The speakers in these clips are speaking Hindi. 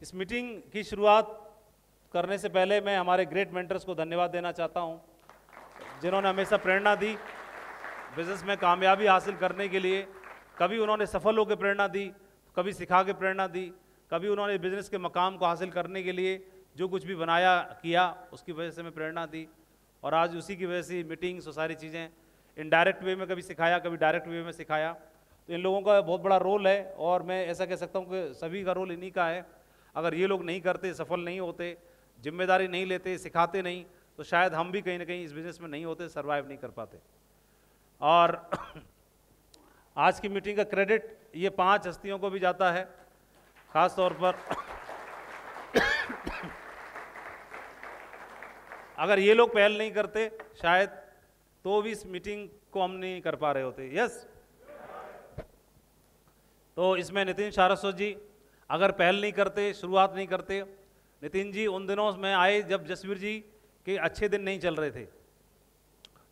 इस मीटिंग की शुरुआत करने से पहले मैं हमारे ग्रेट मेंटर्स को धन्यवाद देना चाहता हूँ, जिन्होंने हमेशा प्रेरणा दी बिज़नेस में कामयाबी हासिल करने के लिए। कभी उन्होंने सफल होकर प्रेरणा दी, कभी सिखा के प्रेरणा दी, कभी उन्होंने बिज़नेस के मकाम को हासिल करने के लिए जो कुछ भी बनाया, किया, उसकी वजह से हमें प्रेरणा दी। और आज उसी की वजह से मीटिंग्स और सारी चीज़ें इनडायरेक्ट वे में कभी सिखाया, कभी डायरेक्ट वे में सिखाया। तो इन लोगों का बहुत बड़ा रोल है और मैं ऐसा कह सकता हूँ कि सभी का रोल इन्हीं का है। अगर ये लोग नहीं करते, सफल नहीं होते, ज़िम्मेदारी नहीं लेते, सिखाते नहीं तो शायद हम भी कहीं ना कहीं इस बिज़नेस में नहीं होते सर्वाइव नहीं कर पाते। और आज की मीटिंग का क्रेडिट ये पाँच हस्तियों को भी जाता है, ख़ास तौर पर अगर ये लोग पहल नहीं करते, शायद तो भी इस मीटिंग को हम नहीं कर पा रहे होते। यस तो इसमें नितिन सारस्वत जी अगर पहल नहीं करते, शुरुआत नहीं करते, नितिन जी, उन दिनों में आए जब जसवीर जी के अच्छे दिन नहीं चल रहे थे।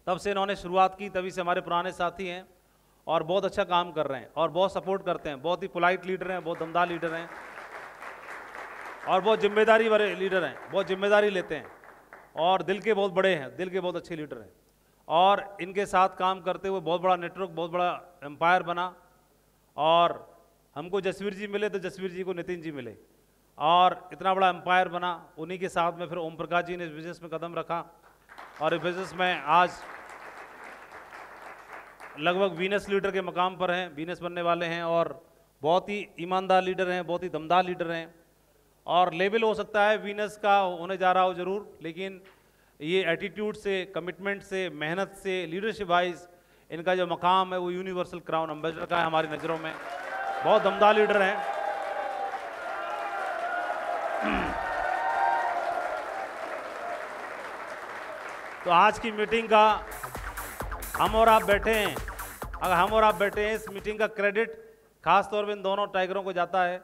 तब से इन्होंने शुरुआत की, तभी से हमारे पुराने साथी हैं और बहुत अच्छा काम कर रहे हैं और बहुत सपोर्ट करते हैं। बहुत ही पोलाइट लीडर हैं, बहुत दमदार लीडर हैं और बहुत ज़िम्मेदारी वाले लीडर हैं, बहुत ज़िम्मेदारी लेते हैं और दिल के बहुत बड़े हैं, दिल के बहुत अच्छे लीडर हैं। और इनके साथ काम करते हुए बहुत बड़ा नेटवर्क, बहुत बड़ा एम्पायर बना और हमको जसवीर जी मिले तो जसवीर जी को नितिन जी मिले। और इतना बड़ा एम्पायर बना, उन्हीं के साथ में फिर ओम प्रकाश जी ने इस बिज़नेस में कदम रखा। और इस बिज़नेस में आज लगभग वीनस लीडर के मकाम पर हैं वीनस बनने वाले हैं और बहुत ही ईमानदार लीडर हैं, बहुत ही दमदार लीडर हैं। और लेवल हो सकता है वीनस का, होने जा रहा हो ज़रूर, लेकिन ये एटीट्यूड से कमिटमेंट से, मेहनत से लीडरशिप वाइज इनका जो मकाम है वो यूनिवर्सल क्राउन एम्बेसडर का है हमारी नज़रों में। बहुत दमदार लीडर हैं। तो आज की मीटिंग का हम और आप बैठे हैं। अगर हम और आप बैठे हैं इस मीटिंग का क्रेडिट खास तौर पे इन दोनों टाइगरों को जाता है।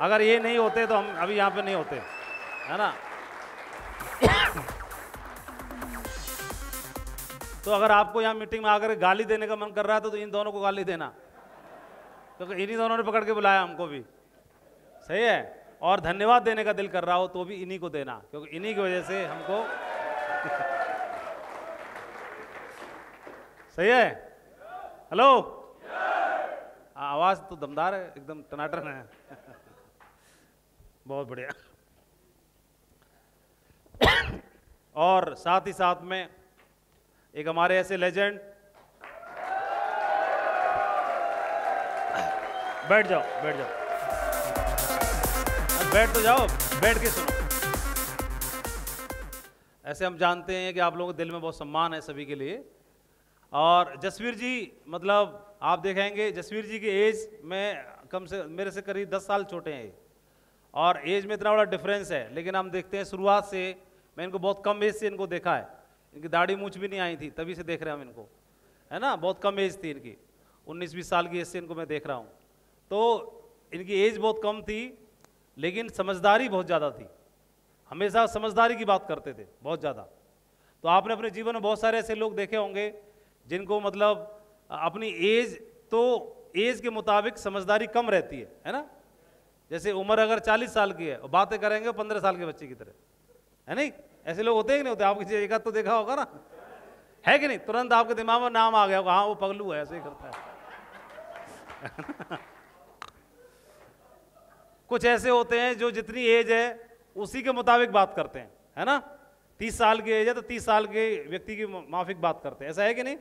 अगर ये नहीं होते तो हम अभी यहाँ पे नहीं होते है ना? तो अगर आपको यहाँ मीटिंग में आकर गाली देने का मन कर रहा है तो, तो इन दोनों को गाली देना। क्योंकि इन्हीं दोनों ने पकड़ के बुलाया हमको भी। सही है? और धन्यवाद देने का दिल कर रहा हो तो भी इन्हीं को देना, क्योंकि इन्हीं की वजह से हमको सही है? हेलो? आवाज़ तो दमदार है, एकदम टनाटन है। बहुत बढ़िया। और साथ ही साथ में एक हमारे ऐसे लेजेंड बैठ जाओ बैठ जाओ। बैठ तो जाओ, बैठ के सुनो। ऐसे हम जानते हैं कि आप लोगों के दिल में बहुत सम्मान है सभी के लिए। और जसवीर जी मतलब आप देखेंगे, जसवीर जी की एज में कम से, मेरे से करीब दस साल छोटे हैं। और एज में इतना बड़ा डिफरेंस है, लेकिन हम देखते हैं शुरुआत से, मैं इनको बहुत कम एज से इनको देखा है। इनकी दाढ़ी मूछ भी नहीं आई थी, तभी से देख रहे हैं हम इनको। है ना? बहुत कम एज थी इनकी। उन्नीस बीस साल की एज से इनको मैं देख रहा हूँ। तो इनकी एज बहुत कम थी, लेकिन समझदारी बहुत ज़्यादा थी। हमेशा समझदारी की बात करते थे, बहुत ज़्यादा। तो आपने अपने जीवन में बहुत सारे ऐसे लोग देखे होंगे जिनको मतलब अपनी एज तो एज के मुताबिक समझदारी कम रहती है है ना? जैसे उम्र अगर 40 साल की है, और बातें करेंगे 15 साल के बच्चे की तरह। है नहीं? ऐसे लोग होते ही नहीं होते आप किसी एक तो देखा होगा ना। है कि नहीं? तुरंत आपके दिमाग में नाम आ गया होगा हाँ वो पगलू है, ऐसे ही करता है। कुछ ऐसे होते हैं जो जितनी एज है, उसी के मुताबिक बात करते हैं, है ना? तीस साल की एज है तो तीस साल के व्यक्ति की माफिक बात करते हैं। ऐसा है कि नहीं?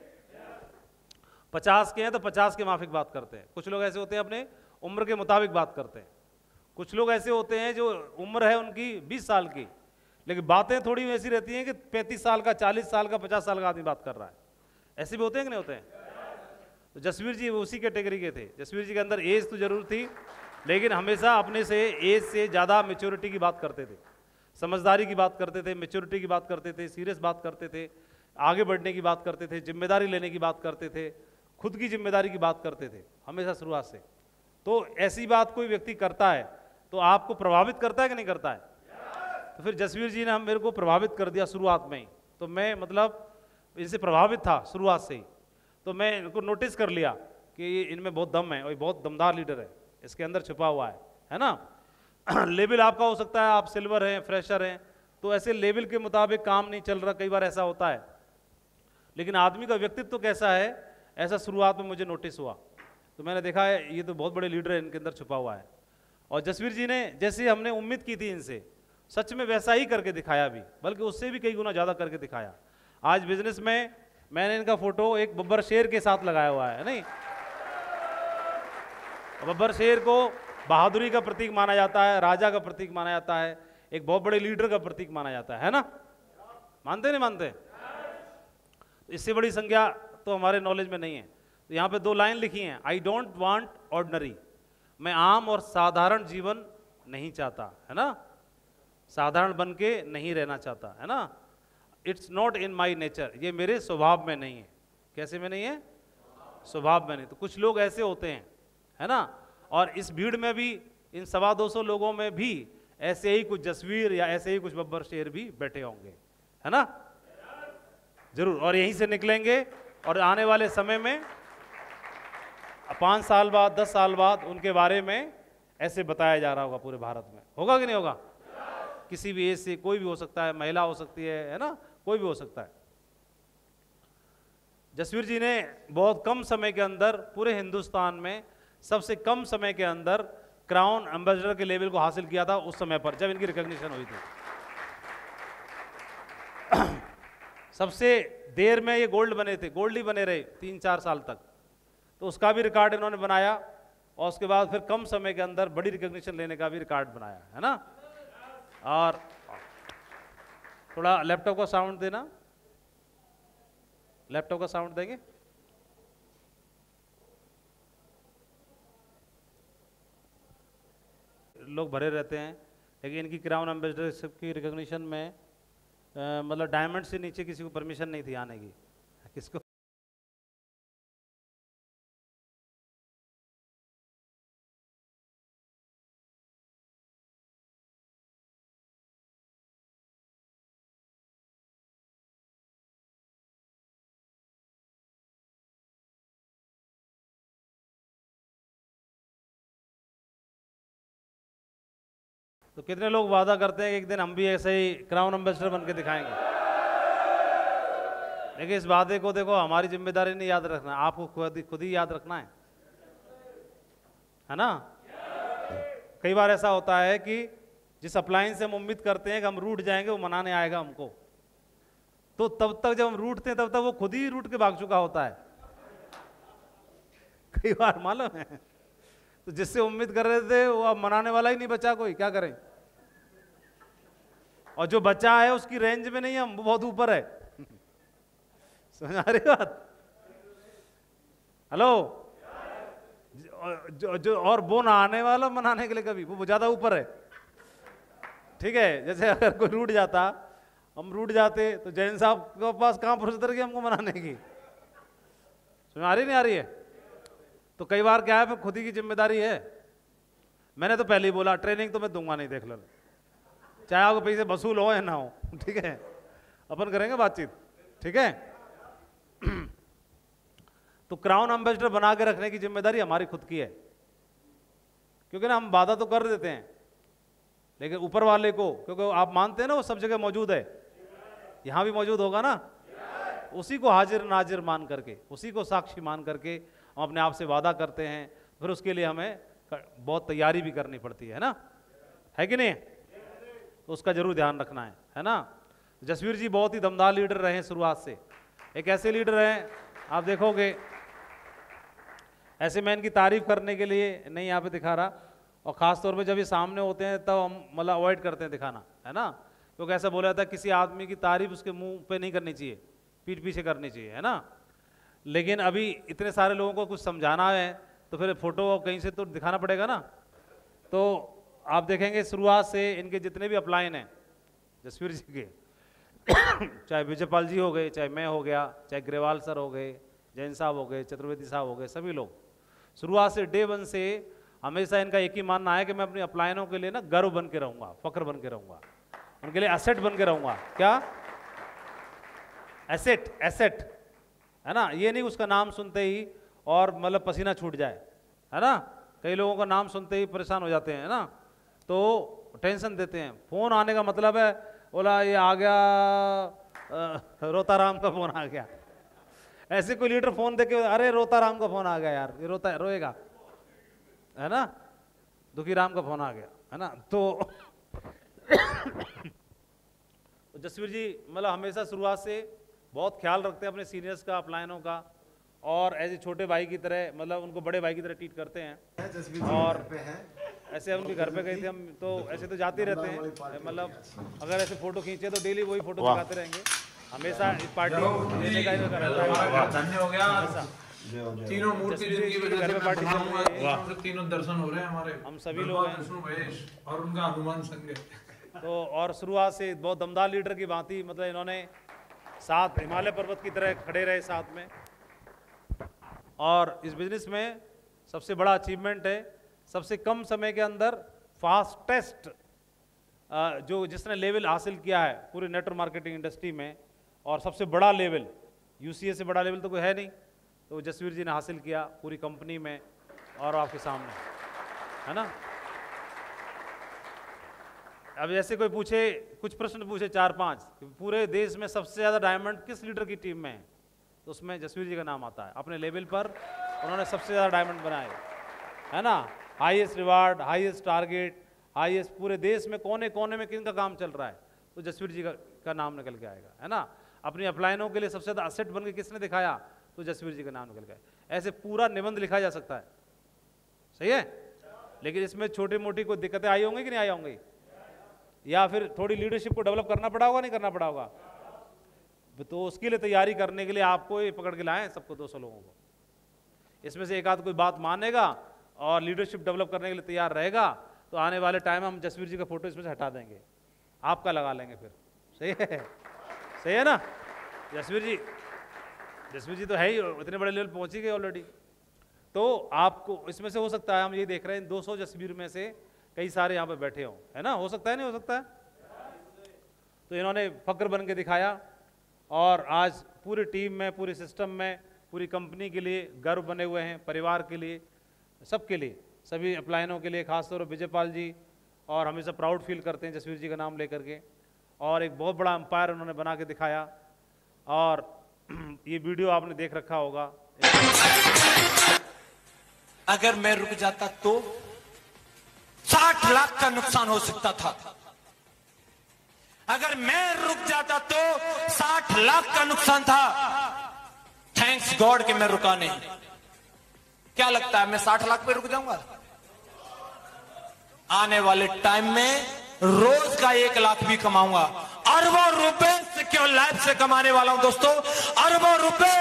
पचास के हैं तो पचास के माफिक बात करते हैं। कुछ लोग ऐसे होते हैं अपने उम्र के मुताबिक बात करते हैं। कुछ लोग ऐसे होते हैं जो उम्र है उनकी बीस साल की, लेकिन बातें थोड़ी ऐसी रहती हैं कि पैंतीस साल का, चालीस साल का, पचास साल का आदमी बात कर रहा है। ऐसे भी होते हैं कि नहीं होते हैं? तो जसवीर जी उसी कैटेगरी के थे। जसवीर जी के अंदर एज तो ज़रूर थी लेकिन हमेशा अपने से एज से ज़्यादा मेच्योरिटी की बात करते थे। समझदारी की बात करते थे मेच्योरिटी की बात करते थे सीरियस बात करते थे, आगे बढ़ने की बात करते थे, ज़िम्मेदारी लेने की बात करते थे, खुद की ज़िम्मेदारी की बात करते थे, हमेशा शुरुआत से। तो ऐसी बात कोई व्यक्ति करता है तो आपको प्रभावित करता है कि नहीं करता है? तो फिर जसवीर जी ने हम मेरे को प्रभावित कर दिया शुरुआत में ही। तो मैं मतलब इनसे प्रभावित था शुरुआत से ही। तो मैं इनको नोटिस कर लिया कि इनमें बहुत दम है और बहुत दमदार लीडर है। इसके अंदर छुपा हुआ है है ना? लेवल आपका हो सकता है, आप सिल्वर हैं, फ्रेशर हैं तो ऐसे लेवल के मुताबिक काम नहीं चल रहा, कई बार ऐसा होता है। लेकिन आदमी का व्यक्तित्व तो कैसा है, ऐसा शुरुआत में मुझे नोटिस हुआ। तो मैंने देखा है ये तो बहुत बड़े लीडर है, इनके अंदर छुपा हुआ है। और जसवीर जी ने, जैसे हमने उम्मीद की थी इनसे, सच में वैसा ही करके दिखाया भी, बल्कि उससे भी कई गुना ज़्यादा करके दिखाया। आज बिज़नेस में मैंने इनका फ़ोटो एक बब्बर शेर के साथ लगाया हुआ है, नहीं? बब्बर शेर को बहादुरी का प्रतीक माना जाता है, राजा का प्रतीक माना जाता है, एक बहुत बड़े लीडर का प्रतीक माना जाता है ना? मानते नहीं मानते? इससे बड़ी संख्या तो हमारे नॉलेज में नहीं है। तो यहाँ पे दो लाइन लिखी हैं आई डोंट वांट ऑर्डनरी मैं आम और साधारण जीवन नहीं चाहता, है ना? साधारण बन के नहीं रहना चाहता, है ना? It's not in my nature ये मेरे स्वभाव में नहीं है। कैसे में नहीं है? स्वभाव में नहीं। तो कुछ लोग ऐसे होते हैं है ना? और इस भीड़ में भी, इन सवा दो सौ लोगों में भी ऐसे ही कुछ जसवीर या ऐसे ही कुछ बब्बर शेर भी बैठे होंगे, है ना? ज़रूर, और यहीं से निकलेंगे, और आने वाले समय में पाँच साल बाद, दस साल बाद उनके बारे में ऐसे बताया जा रहा होगा पूरे भारत में। होगा कि नहीं होगा? किसी भी एज से कोई भी हो सकता है, महिला हो सकती है है ना? कोई भी हो सकता है। जसवीर जी ने बहुत कम समय के अंदर पूरे हिंदुस्तान में सबसे कम समय के अंदर क्राउन एम्बेसडर के लेवल को हासिल किया था उस समय पर, जब इनकी रिकॉग्निशन हुई थी। सबसे देर में ये गोल्ड बने थे, गोल्ड ही बने रहे तीन चार साल तक। तो उसका भी रिकॉर्ड इन्होंने बनाया और उसके बाद फिर कम समय के अंदर बड़ी रिकॉग्निशन लेने का भी रिकॉर्ड बनाया, है ना? और थोड़ा लैपटॉप का साउंड देना। लैपटॉप का साउंड देंगे? लोग भरे रहते हैं, लेकिन इनकी क्राउन एम्बेसडर की रिकोगशन में मतलब डायमंड से नीचे किसी को परमिशन नहीं थी आने की। किसको तो कितने लोग वादा करते हैं कि एक दिन हम भी ऐसे ही क्राउन एम्बेसडर बन के दिखाएँगे? लेकिन इस वादे को देखो, हमारी ज़िम्मेदारी नहीं याद रखना, आपको खुद खुद ही याद रखना है। है ना? कई बार ऐसा होता है कि जिस अप्लायंस से हम उम्मीद करते हैं कि हम रूट जाएँगे, वो मनाने आएगा हमको। तो तब तक जब हम रूटते हैं, तब तक वो खुद ही रूट के भाग चुका होता है। कई बार मालूम है? तो जिससे उम्मीद कर रहे थे, वो अब मनाने वाला ही नहीं बचा कोई, क्या करें? और जो बच्चा है उसकी रेंज में नहीं है वो बहुत ऊपर है। समझ आ रही बात? हेलो जो, जो और वो ना आने वाला मनाने के लिए कभी वो ज़्यादा ऊपर है। ठीक है जैसे अगर कोई रूट जाता हम रूट जाते तो जैन साहब के पास कहाँ फुर्सत रही हमको मनाने की? समझ आ रही नहीं आ रही है? तो कई बार क्या है खुद ही की ज़िम्मेदारी है। मैंने तो पहले ही बोला ट्रेनिंग तो मैं दूँगा नहीं देख लो। चाहे आपको पैसे वसूल हो या ना हो, ठीक है? अपन करेंगे बातचीत, ठीक है? तो क्राउन एम्बेसडर बना के रखने की ज़िम्मेदारी हमारी खुद की है। क्योंकि ना हम वादा तो कर देते हैं, लेकिन ऊपर वाले को, क्योंकि आप मानते हैं ना वो सब जगह मौजूद है। यहाँ भी मौजूद होगा ना? उसी को हाजिर नाजिर मान करके, उसी को साक्षी मान करके हम अपने आप से वादा करते हैं। फिर उसके लिए हमें बहुत तैयारी भी करनी पड़ती है ना? है कि नहीं? तो उसका ज़रूर ध्यान रखना है है ना? जसवीर जी बहुत ही दमदार लीडर रहे शुरुआत से। एक ऐसे लीडर हैं, आप देखोगे, ऐसे मैं इनकी तारीफ़ करने के लिए नहीं यहाँ पे दिखा रहा, और ख़ास तौर पे जब ये सामने होते हैं, तब हम मतलब अवॉइड करते हैं दिखाना, है ना? क्योंकि ऐसा बोला जाता है, किसी आदमी की तारीफ़ उसके मुँह पे नहीं करनी चाहिए, पीठ पीछे करनी चाहिए, है ना? लेकिन अभी इतने सारे लोगों को कुछ समझाना है तो फिर फ़ोटो कहीं से तो दिखाना पड़ेगा ना? तो आप देखेंगे शुरुआत से इनके जितने भी अपलाइन हैं, जसवीर जी के, चाहे विजयपाल जी हो गए, चाहे मैं हो गया, चाहे ग्रेवाल सर हो गए, जैन साहब हो गए, चतुर्वेदी साहब हो गए, सभी लोग। शुरुआत से डे वन से हमेशा इनका एक ही मानना है कि मैं अपनी अपलायनों के लिए ना गर्व बन के रहूँगा, फख्र बन के रहूँगा, उनके लिए एसेट बन के रहूँगा। क्या? एसेट एसेट है ना? ये नहीं उसका नाम सुनते ही और मतलब पसीना छूट जाए, है ना? कई लोगों का नाम सुनते ही परेशान हो जाते हैं, है ना? तो टेंशन देते हैं। फ़ोन आने का मतलब है बोला ये आ गया अ, रोता राम का फ़ोन आ गया। ऐसे कोई लीडर फ़ोन देके अरे रोता राम का फ़ोन आ गया यार ये रोता रोएगा। है ना? दुखी राम का फ़ोन आ गया है ना? तो जसवीर जी मतलब हमेशा शुरुआत से बहुत ख्याल रखते हैं अपने सीनियर्स का अपलायनों का। और ऐसे छोटे भाई की तरह मतलब उनको बड़े भाई की तरह ट्रीट करते हैं। और है ऐसे उनके घर पे गए थे हम तो ऐसे तो जाते रहते हैं। मतलब अगर ऐसे फ़ोटो खींचे तो डेली वही फ़ोटो दिखाते रहेंगे। हमेशा इस पार्टी लेने का रहता है। हो हो जय तीनों मूर्ति जिनकी वजह घर से में पार्टी है। तीनों दर्शन हो रहे हैं हमारे। हम सभी लोग हैं। और उनका हनुमान संग। तो और शुरुआत से बहुत दमदार लीडर की भांति मतलब इन्होंने साथ हिमालय पर्वत की तरह खड़े रहे साथ में। और इस बिज़नेस में सबसे बड़ा अचीवमेंट है, सबसे कम समय के अंदर फास्टेस्ट जो जिसने लेवल हासिल किया है पूरे नेटवर्क मार्केटिंग इंडस्ट्री में, और सबसे बड़ा लेवल यूसीए से बड़ा लेवल तो कोई है नहीं तो जसवीर जी ने हासिल किया पूरी कंपनी में और आपके सामने। है ना? अब जैसे कोई पूछे, कुछ प्रश्न पूछे चार पाँच पूरे देश में सबसे ज़्यादा डायमंड किस लीडर की टीम में है? तो उसमें जसवीर जी का नाम आता है। अपने लेवल पर उन्होंने सबसे ज़्यादा डायमंड बनाए। है ना? Highest reward highest target highest पूरे देश में कोने कोने में किन का काम चल रहा है? तो जसवीर जी का, का नाम निकल के आएगा। है ना? अपनी अपलाइनों के लिए सबसे ज़्यादा असेट बन के किसने दिखाया? तो जसवीर जी का नाम निकल आएगा। ऐसे पूरा निबंध लिखा जा सकता है। सही है? लेकिन इसमें छोटी मोटी कोई दिक्कतें आई होंगी कि नहीं आई होंगी? या फिर थोड़ी लीडरशिप को डेवलप करना पड़ा होगा नहीं करना पड़ा होगा? तो उसके लिए तैयारी करने के लिए आपको ही पकड़ के लाए सबको दो सौ लोगों को। इसमें से एक आध कोई बात मानेगा और लीडरशिप डेवलप करने के लिए तैयार रहेगा तो आने वाले टाइम में हम जसवीर जी का फ़ोटो इसमें से हटा देंगे। आपका लगा लेंगे फिर। सही है? सही है ना? जसवीर जी जसवीर जी तो है ही, इतने बड़े लेवल पहुँच ही गए ऑलरेडी तो आपको इसमें से हो सकता है, हम ये देख रहे हैं 200 जसवीर में से कई सारे यहाँ पर बैठे हों। है ना? हो सकता है, नहीं हो सकता है? तो इन्होंने फक्र बन के दिखाया। और आज पूरी टीम में, पूरी सिस्टम में, पूरी कंपनी के लिए गर्व बने हुए हैं, परिवार के लिए, सबके लिए, सभी अप्लायनों के लिए, खासतौर पर विजयपाल जी और हमेशा प्राउड फील करते हैं जसवीर जी का नाम लेकर के। और एक बहुत बड़ा अंपायर उन्होंने बना के दिखाया और ये वीडियो आपने देख रखा होगा। अगर मैं रुक जाता तो साठ लाख का नुकसान हो सकता था। अगर मैं रुक जाता तो साठ लाख का नुकसान था। थैंक्स गॉड कि मैं रुका नहीं। क्या लगता है मैं साठ लाख पे रुक जाऊँगा? आने वाले टाइम में रोज का एक लाख भी कमाऊँगा। अरबों रुपए सिक्योर लाइफ से कमाने वाला हूँ दोस्तों। अरबों रुपए।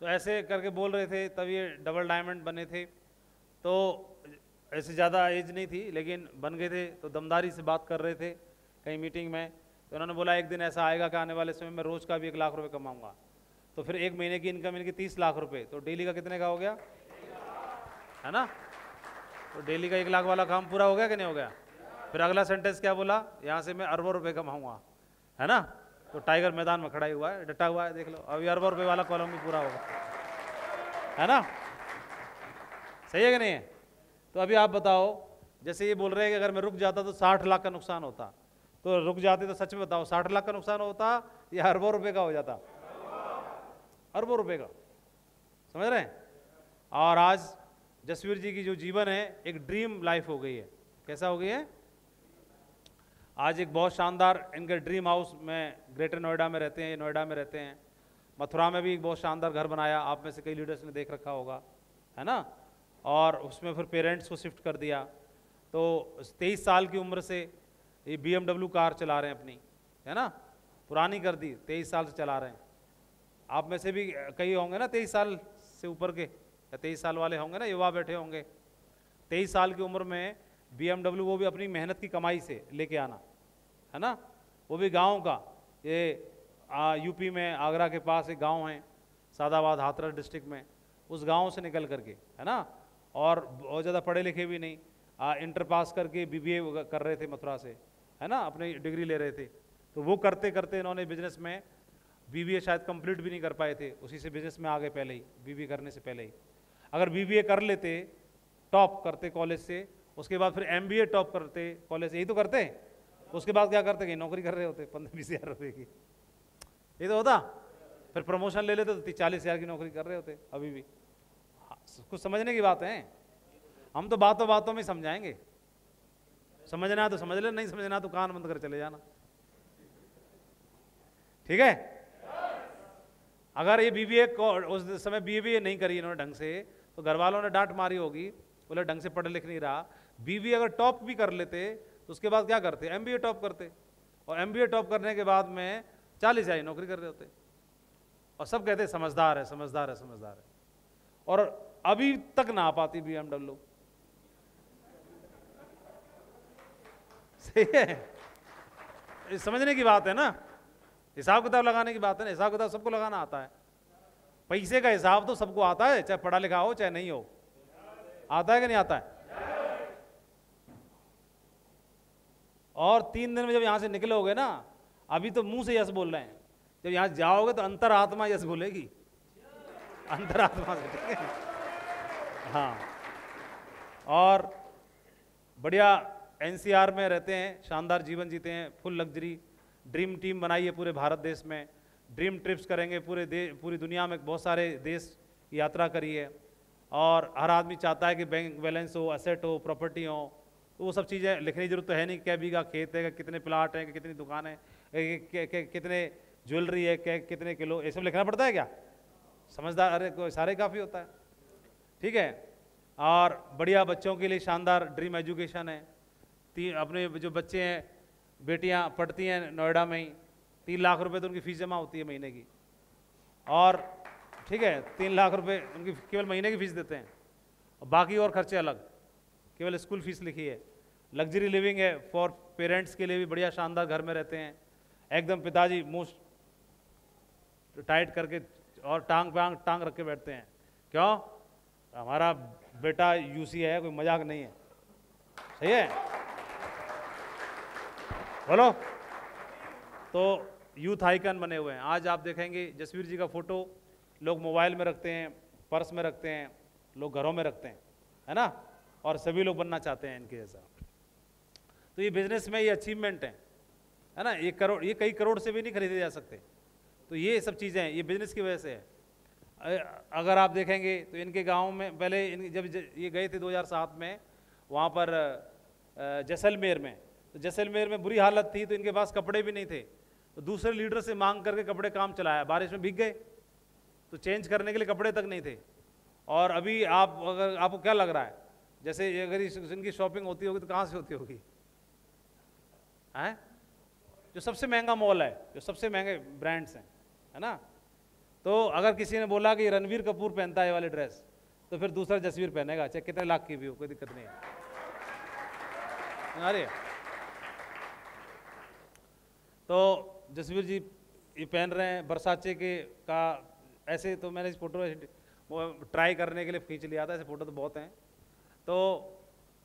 तो ऐसे करके बोल रहे थे, तब ये डबल डायमंड बने थे। तो ऐसे ज़्यादा एज नहीं थी, लेकिन बन गए थे तो दमदारी से बात कर रहे थे। कहीं मीटिंग में तो उन्होंने बोला, एक दिन ऐसा आएगा कि आने वाले समय में रोज़ का भी एक लाख रुपये कमाऊँगा। तो फिर एक महीने की इनकम इनकी तीस लाख रुपये तो डेली का कितने का हो गया? है ना? तो डेली का एक लाख वाला काम पूरा हो गया कि नहीं हो गया? फिर अगला सेंटेंस क्या बोला? यहाँ से मैं अरबों रुपए कमाऊँगा। है ना? तो टाइगर मैदान में खड़ा हुआ है, डटा हुआ है, देख लो। अभी अरबों रुपए वाला कॉलम भी पूरा होगा है ना? सही है कि नहीं? है तो अभी आप बताओ, जैसे ये बोल रहे हैं कि अगर मैं रुक जाता तो साठ लाख का नुकसान होता। तो रुक जाते तो सच में बताओ, साठ लाख का नुकसान होता या अरबों रुपए का हो जाता? अरबों रुपए का। समझ रहे हैं? और आज जसवीर जी की जो जीवन है, एक ड्रीम लाइफ हो गई है। कैसा हो गई है? आज एक बहुत शानदार इनके ड्रीम हाउस में ग्रेटर नोएडा में रहते हैं नोएडा में रहते हैं। मथुरा में भी एक बहुत शानदार घर बनाया, आप में से कई लीडर्स ने देख रखा होगा, है ना? और उसमें फिर पेरेंट्स को शिफ्ट कर दिया। तो तेईस साल की उम्र से ये बीएमडब्ल्यू कार चला रहे हैं अपनी है ना? पुरानी कर दी तेईस साल से चला रहे हैं। आप में से भी कई होंगे ना तेईस साल से ऊपर के या तेईस साल वाले होंगे ना युवा बैठे होंगे। तेईस साल की उम्र में बीएमडब्ल्यू वो भी अपनी मेहनत की कमाई से लेके आना है ना? वो भी गाँव का। ये आ, यूपी में आगरा के पास एक गाँव है सादाबाद हाथरस डिस्ट्रिक्ट में। उस गाँव से निकल करके है ना? और बहुत ज़्यादा पढ़े लिखे भी नहीं। आ, इंटर पास करके बीबीए कर रहे थे मथुरा से। है ना अपनी डिग्री ले रहे थे। तो वो करते करते इन्होंने बिज़नेस में बीबीए शायद कंप्लीट भी नहीं कर पाए थे। उसी से बिज़नेस में आ गए पहले ही बीबीए करने से पहले ही। अगर बीबीए कर लेते टॉप करते कॉलेज से उसके बाद फिर एमबीए टॉप करते कॉलेज से यही तो करते उसके बाद क्या करते? कहीं नौकरी कर रहे होते पंद्रह बीस हज़ार रुपये की। ये तो होता। फिर प्रमोशन ले लेते तो तीस चालीस हज़ार की नौकरी कर रहे होते अभी भी। हाँ, कुछ समझने की बात है? हम तो बातों बातों में समझाएँगे। समझना तो समझ ले, नहीं समझना तो कान बंद कर चले जाना। ठीक है? अगर ये बीबीए उस समय बीबीए नहीं करी इन्होंने ढंग से तो घर वालों ने डांट मारी होगी। बोले, ढंग से पढ़ लिख नहीं रहा। बीबीए अगर टॉप भी कर लेते तो उसके बाद क्या करते? एमबीए टॉप करते। और एमबीए टॉप करने के बाद में चालीस आई नौकरी कर रहे होते। और सब कहते, समझदार है समझदार है समझदार है। और अभी तक ना आ पाती बी एमडब्ल्यू है समझने की बात है ना? हिसाब किताब लगाने की बात है ना? हिसाब किताब सबको लगाना आता है। पैसे का हिसाब तो सबको आता है, चाहे पढ़ा लिखा हो, चाहे नहीं हो। आता है कि नहीं आता है? और तीन दिन में जब यहाँ से निकलोगे ना, अभी तो मुँह से यश बोल रहे हैं। जब यहाँ जाओगे तो अंतरात्मा यश बोलेगी। अंतरात्मा से, ठीक है? हाँ। और बढ़िया एनसीआर में रहते हैं, शानदार जीवन जीते हैं, फुल लग्जरी, ड्रीम टीम बनाई है पूरे भारत देश में। ड्रीम ट्रिप्स करेंगे पूरे दे, पूरी दुनिया में, बहुत सारे देश यात्रा करी है। और हर आदमी चाहता है कि बैंक बैलेंस हो असेट हो प्रॉपर्टी हो तो वो सब चीज़ें लिखने की ज़रूरत तो है नहीं क्या बीघा खेत है, कितने प्लाट हैं, कितनी दुकान है कितने ज्वेलरी है क्या कितने किलो, ये सब लिखना पड़ता है क्या? समझदार, अरे सारे काफ़ी होता है। ठीक है? और बढ़िया बच्चों के लिए शानदार ड्रीम एजुकेशन है। तीन अपने जो बच्चे हैं, बेटियाँ पढ़ती हैं नोएडा में ही, तीन लाख रुपए तो उनकी फ़ीस जमा होती है महीने की। और, ठीक है, तीन लाख रुपए उनकी केवल महीने की फ़ीस देते हैं। और बाकी और खर्चे अलग, केवल स्कूल फ़ीस लिखी है। लग्जरी लिविंग है, फॉर पेरेंट्स के लिए भी बढ़िया शानदार घर में रहते हैं। एकदम पिताजी मोस्ट टाइट करके और टांग पांग टांग रख के बैठते हैं। क्यों? हमारा बेटा यूसी है, कोई मज़ाक नहीं है। सही है? बोलो। तो यूथ आइकन बने हुए हैं। आज आप देखेंगे जसवीर जी का फ़ोटो। लोग मोबाइल में रखते हैं, पर्स में रखते हैं, लोग घरों में रखते हैं, है ना? और सभी लोग बनना चाहते हैं इनके जैसा। तो ये बिज़नेस में ये अचीवमेंट है है ना? ये करोड़, ये कई करोड़ से भी नहीं खरीदे जा सकते। तो ये सब चीज़ें हैं, ये बिज़नेस की वजह से है। अगर आप देखेंगे तो इनके गाँव में, पहले इन, जब ये गए थे 2007 में, वहाँ पर जैसलमेर में तो जैसलमेर में बुरी हालत थी तो इनके पास कपड़े भी नहीं थे। तो दूसरे लीडर से मांग करके कपड़े काम चलाया। बारिश में भीग गए। तो चेंज करने के लिए कपड़े तक नहीं थे। और अभी आप, अगर आपको क्या लग रहा है? जैसे अगर इनकी शॉपिंग होती होगी तो कहाँ से होती होगी? हैं? जो सबसे महँगा मॉल है, जो सबसे महँगे ब्रांड्स हैं, है ना? तो अगर किसी ने बोला कि रणवीर कपूर पहनता है वाली ड्रेस तो फिर दूसरा जसवीर पहनेगा। चाहे कितने लाख की भी हो, कोई दिक्कत नहीं है। अरे तो जसवीर जी, ये पहन रहे हैं बरसाचे के का, ऐसे तो मैंने इस फ़ोटो ट्राई करने के लिए खींच लिया था, ऐसे फ़ोटो तो बहुत हैं। तो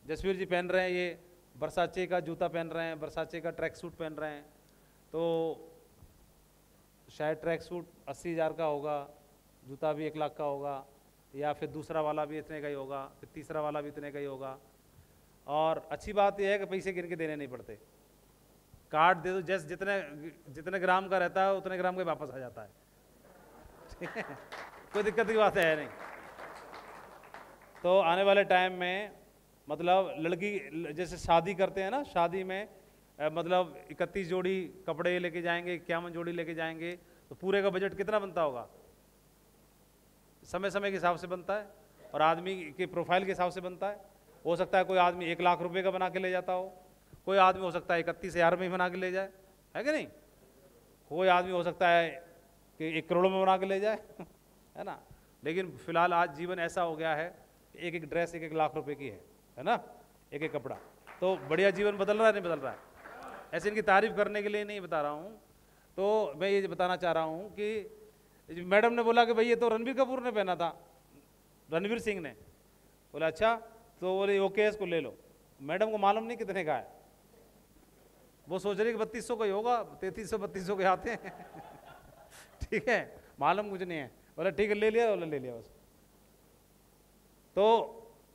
जसवीर जी पहन रहे हैं ये, बरसाचे का जूता पहन रहे हैं, बरसाचे का ट्रैक सूट पहन रहे हैं। तो शायद ट्रैक सूट अस्सी हज़ार का होगा, जूता भी एक लाख का होगा, या फिर दूसरा वाला भी इतने का ही होगा, फिर तीसरा वाला भी इतने का ही होगा। और अच्छी बात यह है कि पैसे गिन के देने नहीं पड़ते। कार्ड दे दो, जैसे जितने जितने ग्राम का रहता है, उतने ग्राम के वापस आ जाता है। कोई दिक्कत की बात है नहीं। तो आने वाले टाइम में मतलब लड़की, जैसे शादी करते हैं ना, शादी में मतलब इकतीस जोड़ी कपड़े लेके जाएँगे, इक्यावन जोड़ी लेके जाएँगे तो पूरे का बजट कितना बनता होगा? समय समय के हिसाब से बनता है, और आदमी के प्रोफ़ाइल के हिसाब से बनता है। हो सकता है कोई आदमी एक लाख रुपए का बना के ले जाता हो। कोई आदमी हो सकता है इकतीस हज़ार में ही बना के ले जाए, है कि नहीं? कोई आदमी हो सकता है कि एक करोड़ में बना के ले जाए, है ना? लेकिन फ़िलहाल आज जीवन ऐसा हो गया है, एक एक ड्रेस, एक एक लाख रुपए की है है ना? एक एक कपड़ा। तो बढ़िया जीवन बदल रहा है, नहीं बदल रहा है? ऐसे इनकी तारीफ़ करने के लिए नहीं बता रहा हूँ। तो मैं ये बताना चाह रहा हूँ कि मैडम ने बोला कि भाई ये तो रणबीर कपूर ने पहना था रणवीर सिंह ने। बोला अच्छा तो बोले, ओके, इसको ले लो। मैडम को मालूम नहीं कितने का है। वो सोच रहे कि बत्तीस सौ का ही होगा, तैतीस सौ, बत्तीस सौ के आते हैं। ठीक है, मालूम कुछ नहीं है। बोला, ठीक है, ले लिया, बोला, ले लिया बस। तो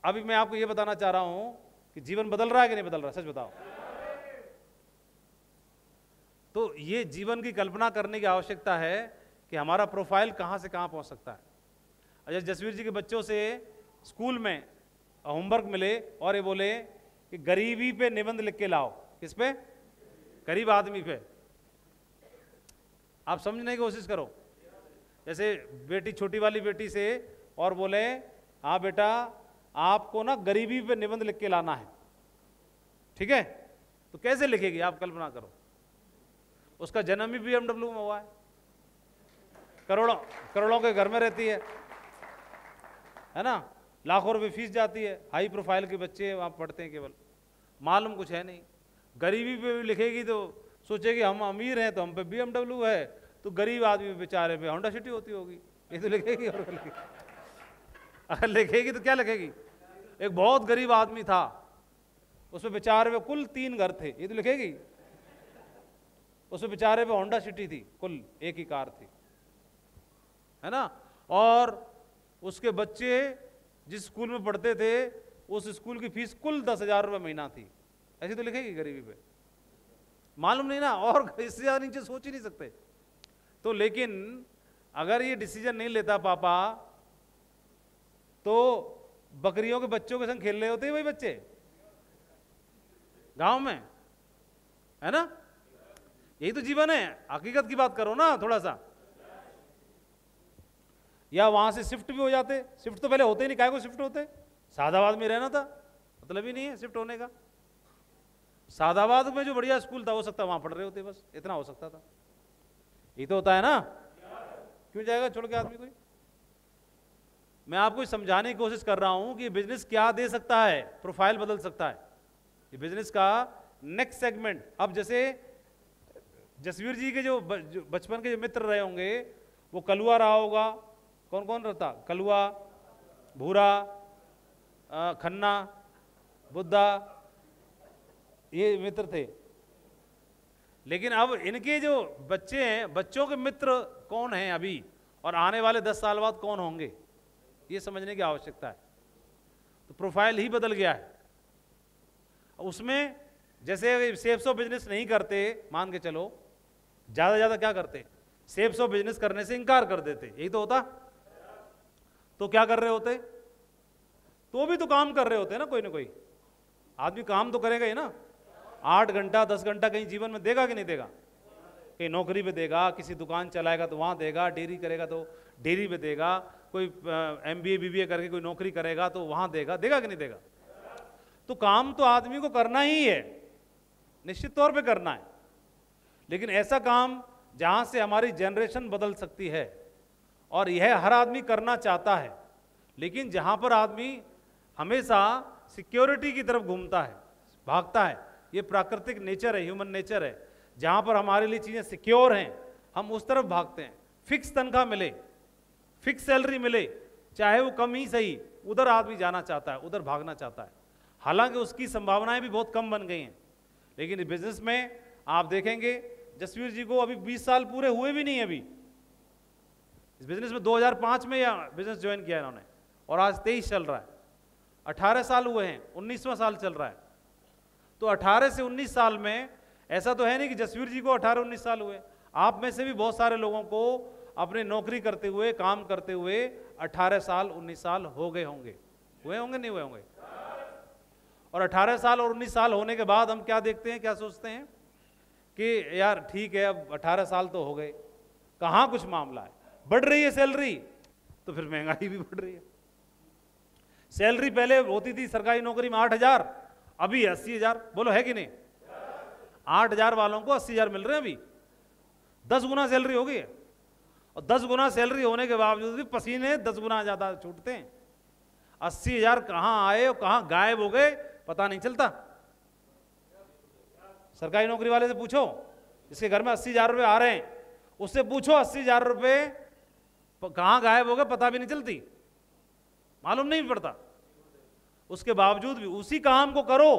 अभी मैं आपको ये बताना चाह रहा हूँ कि जीवन बदल रहा है कि नहीं बदल रहा सच बताओ। तो ये जीवन की कल्पना करने की आवश्यकता है कि हमारा प्रोफ़ाइल कहाँ से कहाँ पहुँच सकता है। अच्छा जसवीर जी के बच्चों से स्कूल में होमवर्क मिले और ये बोले कि गरीबी पे निबंध लिख के लाओ। किस पे? गरीब आदमी पे। आप समझने की कोशिश करो। जैसे बेटी, छोटी वाली बेटी से और बोले हाँ बेटा, आपको ना गरीबी पे निबंध लिख के लाना है। ठीक है? तो कैसे लिखेगी? आप कल्पना करो। उसका जन्म ही बीएमडब्ल्यू में हुआ है। करोड़ों करोड़ों के घर में रहती है। है ना? लाखों रुपए फ़ीस जाती है। हाई प्रोफ़ाइल के बच्चे वहाँ पढ़ते हैं केवल। मालूम कुछ है नहीं। गरीबी पे भी लिखेगी तो सोचेगी हम अमीर हैं तो हम पे बीएमडब्ल्यू है तो गरीब आदमी बेचारे पे होंडा सिटी होती होगी। ये तो लिखेगी और लिखेगी? अगर लिखेगी तो क्या लिखेगी? एक बहुत गरीब आदमी था, उसमें बेचारे पे कुल तीन घर थे, ये तो लिखेगी? उसमें बेचारे पे होंडा सिटी थी, कुल एक ही कार थी। है ना? और उसके बच्चे जिस स्कूल में पढ़ते थे, उस स्कूल की फ़ीस कुल दस हज़ार रुपये महीना थी। ऐसी तो लिखेगी गरीबी पे। मालूम नहीं ना, और इससे ज़्यादा नीचे सोच ही नहीं सकते। तो लेकिन अगर ये डिसीज़न नहीं लेता पापा तो बकरियों के बच्चों के संग खेल रहे होते वही बच्चे। गाँव में, है ना? यही तो जीवन है। हकीकत की बात करो ना थोड़ा सा। या वहाँ से शिफ्ट भी हो जाते। शिफ्ट तो पहले होते ही नहीं काय को शिफ्ट होते? सादाबाद में रहना था मतलब ही नहीं है शिफ्ट होने का। सादाबाद में जो बढ़िया स्कूल था, हो सकता वहाँ पढ़ रहे होते बस। इतना हो सकता था। ये तो होता है ना। क्यों जाएगा छोड़ के आदमी कोई? मैं आपको समझाने की कोशिश कर रहा हूँ कि बिज़नेस क्या दे सकता है प्रोफ़ाइल बदल सकता है। ये बिज़नेस का नेक्स्ट सेगमेंट अब जैसे, जसवीर जी के जो बचपन के जो मित्र रहे होंगे, वो कलुआ रहा होगा। कौन कौन रहता? कलुआ, भूरा खन्ना, बुद्धा ये मित्र थे। लेकिन अब इनके जो बच्चे हैं, बच्चों के मित्र कौन हैं अभी? और आने वाले दस साल बाद कौन होंगे? ये समझने की आवश्यकता है। तो प्रोफ़ाइल ही बदल गया है। उसमें जैसे सेफ्स ऑफ़ बिज़नेस नहीं करते, मान के चलो, ज़्यादा ज़्यादा क्या करते? सेफ्स ऑफ़ बिज़नेस करने से इनकार कर देते। यही तो होता। तो क्या कर रहे होते? तो भी तो काम कर रहे होते ना कोई ना कोई। आदमी काम तो करेगा ही ना। आठ घंटा, दस घंटा कहीं जीवन में देगा कि नहीं देगा? कहीं नौकरी पे देगा, किसी दुकान चलाएगा तो वहाँ देगा, डेयरी करेगा तो डेयरी पे देगा, कोई एम बी ए करके कोई नौकरी करेगा तो वहाँ देगा देगा कि नहीं देगा? तो काम तो आदमी को करना ही है, निश्चित तौर पे करना है। लेकिन ऐसा काम जहाँ से हमारी जनरेशन बदल सकती है, और यह हर आदमी करना चाहता है, लेकिन जहाँ पर आदमी हमेशा सिक्योरिटी की तरफ़ घूमता है, भागता है ये प्राकृतिक नेचर है ह्यूमन नेचर है। जहाँ पर हमारे लिए चीज़ें सिक्योर हैं, हम उस तरफ़ भागते हैं। फिक्स तनख्वाह मिले फिक्स सैलरी मिले, चाहे वो कम ही सही, उधर आदमी जाना चाहता है, उधर भागना चाहता है। हालाँकि उसकी संभावनाएँ भी बहुत कम बन गई हैं। लेकिन बिज़नेस में आप देखेंगे, जसवीर जी को अभी 20 साल पूरे हुए भी नहीं अभी। इस बिज़नेस में 2005 में या बिज़नेस ज्वाइन किया इन्होंने, और आज तेईस चल रहा है। 18 साल हुए हैं, उन्नीसवां साल चल रहा है। तो 18 से 19 साल में ऐसा तो है नहीं कि जसवीर जी को 18 19 साल हुए। आप में से भी बहुत सारे लोगों को अपनी नौकरी करते हुए, काम करते हुए 18 साल 19 साल हो गए होंगे। हुए होंगे, नहीं हुए होंगे? और 18 साल और 19 साल होने के बाद हम क्या देखते हैं, क्या सोचते हैं? कि यार ठीक है, अब 18 साल तो हो गए। कहाँ कुछ मामला है? बढ़ रही है सैलरी? तो फिर महँगाई भी बढ़ रही है। सैलरी पहले होती थी सरकारी नौकरी में आठ हज़ार। अभी अस्सी हज़ार, बोलो है कि नहीं? आठ हज़ार वालों को अस्सी हज़ार मिल रहे हैं अभी। दस गुना सैलरी हो गई है। और दस गुना सैलरी होने के बावजूद भी पसीने दस गुना ज़्यादा छूटते हैं। अस्सी हज़ार कहाँ आए और कहाँ गायब हो गए, पता नहीं चलता। सरकारी नौकरी वाले से पूछो, जिसके घर में अस्सी हज़ार रुपये आ रहे हैं, उससे पूछो अस्सी हज़ार रुपये कहाँ गायब हो गए पता भी नहीं चलती। मालूम नहीं पड़ता। उसके बावजूद भी उसी काम को करो।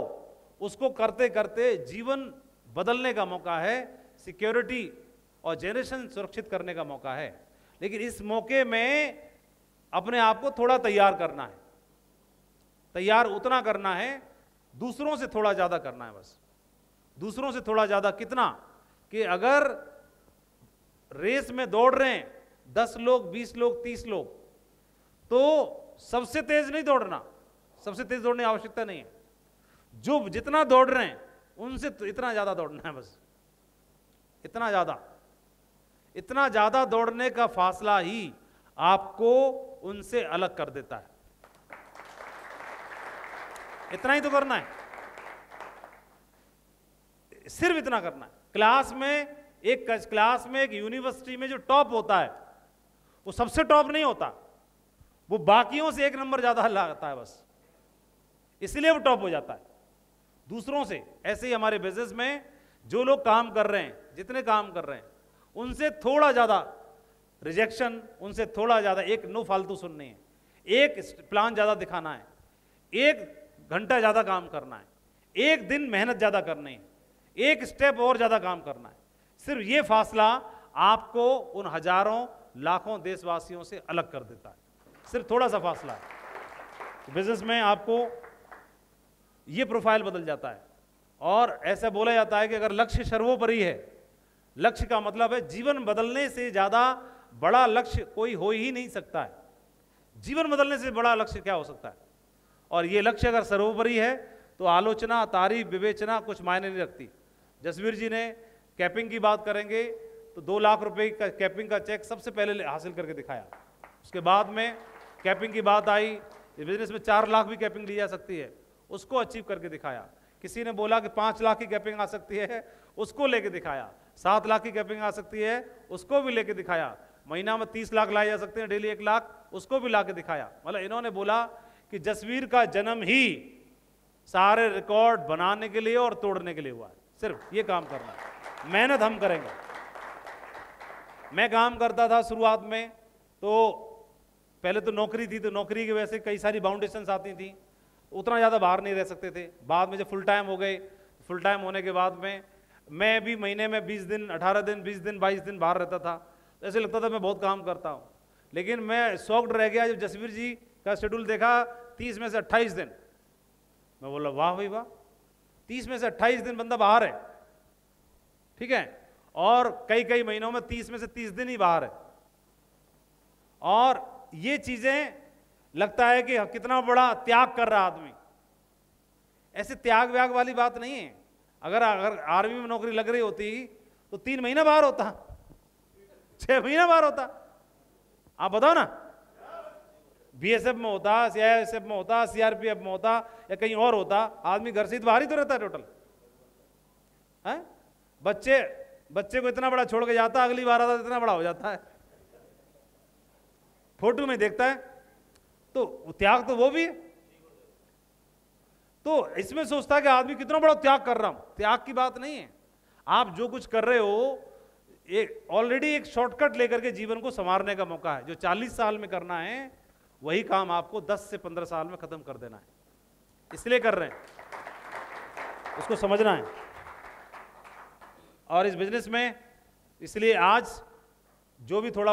उसको करते करते जीवन बदलने का मौका है सिक्योरिटी और जनरेशन सुरक्षित करने का मौका है। लेकिन इस मौके में अपने आप को थोड़ा तैयार करना है। तैयार उतना करना है, दूसरों से थोड़ा ज़्यादा करना है बस। दूसरों से थोड़ा ज़्यादा कितना? कि अगर रेस में दौड़ रहे हैं, दस लोग, बीस लोग, तीस लोग तो सबसे तेज नहीं दौड़ना। सबसे तेज दौड़ने की आवश्यकता नहीं है। जो जितना दौड़ रहे हैं, उनसे तो इतना ज़्यादा दौड़ना है बस। इतना ज़्यादा। इतना ज़्यादा दौड़ने का फासला ही आपको उनसे अलग कर देता है। इतना ही तो करना है। सिर्फ़ इतना करना है। क्लास में एक क्लास में एक यूनिवर्सिटी में जो टॉप होता है, वो सबसे टॉप नहीं होता। वो बाकियों से एक नंबर ज़्यादा लाता है बस। इसलिए वो टॉप हो जाता है। दूसरों से, ऐसे ही हमारे बिज़नेस में जो लोग काम कर रहे हैं, जितने काम कर रहे हैं, उनसे थोड़ा ज़्यादा रिजेक्शन उनसे थोड़ा ज़्यादा, एक नो फालतू सुननी है। एक प्लान ज़्यादा दिखाना है। एक घंटा ज़्यादा काम करना है। एक दिन मेहनत ज़्यादा करनी है। एक स्टेप और ज़्यादा काम करना है। सिर्फ़ ये फासला आपको उन हज़ारों, लाखों देशवासियों से अलग कर देता है। सिर्फ़ थोड़ा सा फासला है। बिज़नेस में आपको ये प्रोफ़ाइल बदल जाता है। और ऐसा बोला जाता है कि अगर लक्ष्य सर्वोपरि है, लक्ष्य का मतलब है जीवन बदलने से ज़्यादा बड़ा लक्ष्य कोई हो ही नहीं सकता है। जीवन बदलने से बड़ा लक्ष्य क्या हो सकता है? और ये लक्ष्य अगर सर्वोपरि है तो आलोचना, तारीफ़, विवेचना कुछ मायने नहीं रखती। जसवीर जी ने कैपिंग की बात करेंगे तो दो लाख रुपए का कैपिंग का चेक सबसे पहले हासिल करके दिखाया। उसके बाद में कैपिंग की बात आई बिज़नेस में चार लाख भी कैपिंग ली जा सकती है। उसको अचीव करके दिखाया। किसी ने बोला कि पाँच लाख की कैपिंग आ सकती है, उसको लेके दिखाया। सात लाख की कैपिंग आ सकती है, उसको भी लेके दिखाया। महीना में तीस लाख लाए जा सकते हैं, डेली एक लाख, उसको भी ला दिखाया। मतलब इन्होंने बोला कि जसवीर का जन्म ही सारे रिकॉर्ड बनाने के लिए और तोड़ने के लिए हुआ है। सिर्फ़ ये काम करना मेहनत हम करेंगे। मैं काम करता था शुरुआत में तो पहले तो नौकरी थी तो नौकरी की वजह से कई सारी बाउंडेशन आती थी। उतना ज़्यादा बाहर नहीं रह सकते थे। बाद में जब फुल टाइम हो गए फुल टाइम होने के बाद में, मैं भी महीने में 20 दिन 18 दिन 20 दिन 22 दिन बाहर रहता था। तो ऐसे लगता था मैं बहुत काम करता हूँ। लेकिन मैं शौकड रह गया, जब जसवीर जी का शेड्यूल देखा, तीस में से अट्ठाईस दिन। मैं बोला, वाह भाई वाह, तीस में से अट्ठाईस दिन बंदा बाहर है। ठीक है? और कई कई महीनों में तीस में से तीस दिन ही बाहर है। और ये चीज़ें लगता है कि कितना बड़ा त्याग कर रहा आदमी। ऐसे त्याग व्याग वाली बात नहीं है। अगर अगर आर्मी में नौकरी लग रही होती तो तीन महीना बाहर होता। छह महीना बाहर होता। आप बताओ ना। बीएसएफ में होता सीआईएसएफ में होता सीआरपीएफ में होता, या कहीं और होता, आदमी घर से बाहर ही तो रहता है टोटल है? बच्चे बच्चे को इतना बड़ा छोड़ के जाता, अगली बार आता तो इतना बड़ा हो जाता है। फ़ोटो में देखता है तो त्याग तो वो भी है। तो इसमें सोचता है कि आदमी कितना बड़ा त्याग कर रहा हूँ। त्याग की बात नहीं है। आप जो कुछ कर रहे हो एक ऑलरेडी एक शॉर्टकट लेकर के जीवन को संवारने का मौका है। जो 40 साल में करना है, वही काम आपको 10 से 15 साल में खत्म कर देना है। इसलिए कर रहे हैं। उसको समझना है। और इस बिज़नेस में इसलिए आज जो भी थोड़ा